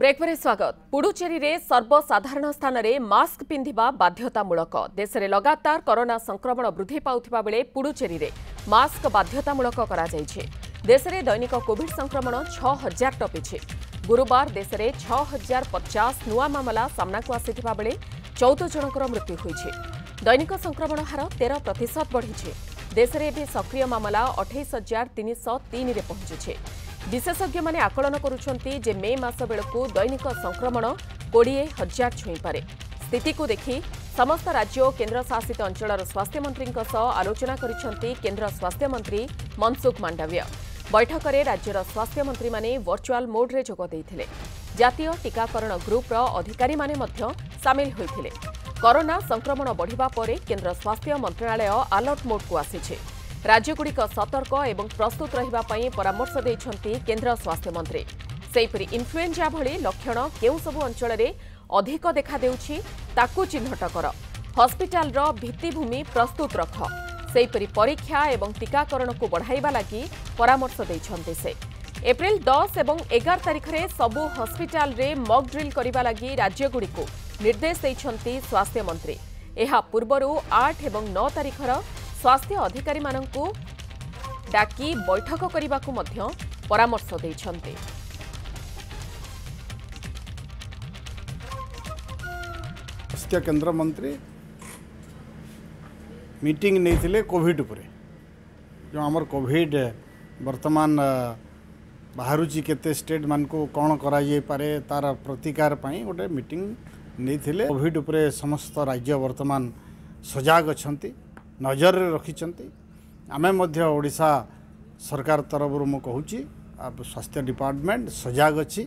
Brake ପରେ ସ୍ୱାଗତ। ପୁଡୁଚେରୀରେ ସର୍ବସାଧାରଣ ସ୍ଥାନରେ ମାସ୍କ ପିନ୍ଧିବା ବାଧ୍ୟତାମୂଳକ। ଦେଶରେ ଲଗାତାର କରୋନା ସଂକ୍ରମଣ ବୃଦ୍ଧି ପାଉଥିବା ବେଳେ ପୁଡୁଚେରୀରେ ମାସ୍କ ବାଧ୍ୟତାମୂଳକ କରାଯାଇଛି। ଦେଶରେ ଦୈନିକ କୋଭିଡ୍ ସଂକ୍ରମଣ ଛଅ ହଜାର ଟପିଛି। ଗୁରୁବାର ଦେଶରେ ଛଅ ହଜାର ପଚାଶ ନୂଆ ମାମଲା ସାମ୍ନାକୁ ଆସିଥିବା ବେଳେ ଚଉଦ ଜଣଙ୍କର ମୃତ୍ୟୁ ହୋଇଛି। ଦୈନିକ ସଂକ୍ରମଣ ହାର ତେର ପ୍ରତିଶତ ବଢ଼ିଛି। ଦେଶରେ ଏବେ ସକ୍ରିୟ ମାମଲା ଅଠେଇଶ ହଜାର ତିନିଶହ ତିନିରେ ପହଞ୍ଚିଛି। ବିଶେଷଜ୍ଞମାନେ ଆକଳନ କରୁଛନ୍ତି ଯେ ମେ ମାସ ବେଳକୁ ଦୈନିକ ସଂକ୍ରମଣ କୋଡ଼ିଏ ହଜାର ଛୁଇଁପାରେ। ସ୍ଥିତିକୁ ଦେଖି ସମସ୍ତ ରାଜ୍ୟ ଓ କେନ୍ଦ୍ରଶାସିତ ଅଞ୍ଚଳର ସ୍ୱାସ୍ଥ୍ୟମନ୍ତ୍ରୀଙ୍କ ସହ ଆଲୋଚନା କରିଛନ୍ତି କେନ୍ଦ୍ର ସ୍ୱାସ୍ଥ୍ୟମନ୍ତ୍ରୀ ମନସୁଖ ମାଣ୍ଡାବିୟ ବୈଠକରେ ରାଜ୍ୟର ସ୍ୱାସ୍ଥ୍ୟମନ୍ତ୍ରୀମାନେ ଭର୍ଚୁଆଲ୍ ମୋଡ୍ରେ ଯୋଗ ଦେଇଥିଲେ। ଜାତୀୟ ଟିକାକରଣ ଗ୍ରୁପ୍ର ଅଧିକାରୀମାନେ ମଧ୍ୟ ସାମିଲ ହୋଇଥିଲେ। କରୋନା ସଂକ୍ରମଣ ବଢ଼ିବା ପରେ କେନ୍ଦ୍ର ସ୍ୱାସ୍ଥ୍ୟ ମନ୍ତ୍ରଣାଳୟ ଆଲର୍ଟ ମୋଡ୍କୁ ଆସିଛି। ରାଜ୍ୟଗୁଡ଼ିକ ସତର୍କ ଏବଂ ପ୍ରସ୍ତୁତ ରହିବା ପାଇଁ ପରାମର୍ଶ ଦେଇଛନ୍ତି କେନ୍ଦ୍ର ସ୍ୱାସ୍ଥ୍ୟମନ୍ତ୍ରୀ ସେହିପରି ଇନ୍ଫ୍ଲୁଏଞ୍ଜା ଭଳି ଲକ୍ଷଣ କେଉଁ ସବୁ ଅଞ୍ଚଳରେ ଅଧିକ ଦେଖାଦେଉଛି ତାକୁ ଚିହ୍ନଟ କର। ହସ୍ପିଟାଲର ଭିତ୍ତିଭୂମି ପ୍ରସ୍ତୁତ ରଖ। ସେହିପରି ପରୀକ୍ଷା ଏବଂ ଟିକାକରଣକୁ ବଢ଼ାଇବା ଲାଗି ପରାମର୍ଶ ଦେଇଛନ୍ତି ସେ। ଏପ୍ରିଲ ଦଶ ଏବଂ ଏଗାର ତାରିଖରେ ସବୁ ହସ୍ପିଟାଲରେ ମକ୍ ଡ୍ରିଲ୍ କରିବା ଲାଗି ରାଜ୍ୟଗୁଡ଼ିକୁ ନିର୍ଦ୍ଦେଶ ଦେଇଛନ୍ତି ସ୍ୱାସ୍ଥ୍ୟମନ୍ତ୍ରୀ ଏହା ପୂର୍ବରୁ ଆଠ ଏବଂ ନଅ ତାରିଖର ସ୍ୱାସ୍ଥ୍ୟ ଅଧିକାରୀମାନଙ୍କୁ ଡାକି ବୈଠକ କରିବାକୁ ମଧ୍ୟ ପରାମର୍ଶ ଦେଇଛନ୍ତି ସ୍ୱାସ୍ଥ୍ୟ କେନ୍ଦ୍ରମନ୍ତ୍ରୀ ମିଟିଂ ନେଇଥିଲେ କୋଭିଡ଼ ଉପରେ ଯେଉଁ ଆମର କୋଭିଡ଼ ବର୍ତ୍ତମାନ ବାହାରୁଛି କେତେ ଷ୍ଟେଟ୍ମାନଙ୍କୁ କ'ଣ କରାଯାଇପାରେ ତା'ର ପ୍ରତିକାର ପାଇଁ ଗୋଟେ ମିଟିଂ ନେଇଥିଲେ କୋଭିଡ଼ ଉପରେ ସମସ୍ତ ରାଜ୍ୟ ବର୍ତ୍ତମାନ ସଜାଗ ଅଛନ୍ତି ନଜରରେ ରଖିଛନ୍ତି। ଆମେ ମଧ୍ୟ ଓଡ଼ିଶା ସରକାର ତରଫରୁ ମୁଁ କହୁଛି ସ୍ୱାସ୍ଥ୍ୟ ଡିପାର୍ଟମେଣ୍ଟ ସଜାଗ ଅଛି।